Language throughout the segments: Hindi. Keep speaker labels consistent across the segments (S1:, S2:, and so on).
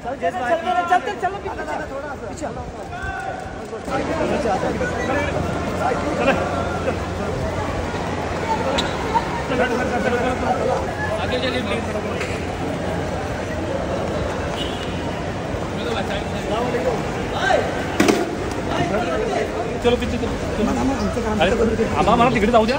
S1: चल
S2: आगे चलो पीछे चलो। अरे आम्हा मला तिकडे जाऊ द्या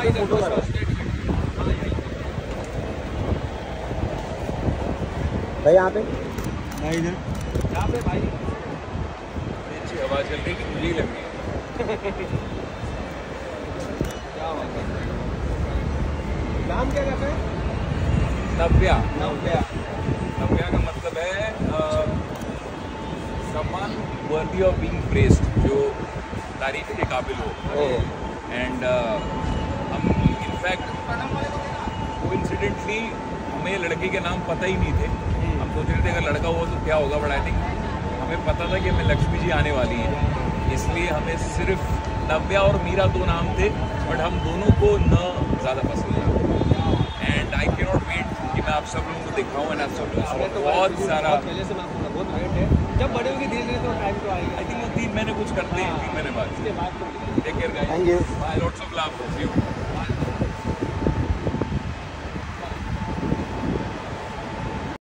S2: मेरे भाई जाओ मैडम
S1: भाई यहाँ पे
S3: अच्छी हवा चल रही कि मुझे ही लग रही है?
S1: नाम क्या कहते हैं?
S3: नव्या।
S1: नव्या।
S3: नव्या का मतलब है समन वर्दी ऑफ़ बीइंग प्रेस्ड जो तारीफ़ के काबिल हो। एंड हम इनफैक्ट कोइंसिडेंटली हमें लड़के के नाम पता ही नहीं थे। हम सोच रहे थे अगर लड़का हुआ तो क्या होगा बट आई थिंक हमें पता था कि हमें लक्ष्मी जी आने वाली हैं। इसलिए हमें सिर्फ़ नव्या और मीरा दो नाम थे बट हम दोनों को न ज़्यादा पसंद है एंड आई के नॉट वेट कि मैं आप सब लोगों को दिखाऊँ एंड आप सब लोगों को बहुत सारा
S1: पहले से मैं आपको बहुत वेट है। जब बड़े होगी धीरे धीरे तो टाइम तो आएगा।
S3: आई थिंक वो तीन महीने कुछ करते हैं तीन महीने बाद। Take care guys
S1: Thank you.
S3: Bye lots of love you